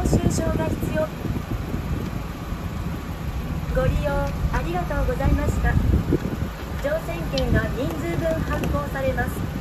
領収書が必要。ご利用ありがとうございました。乗船券が人数分発行されます。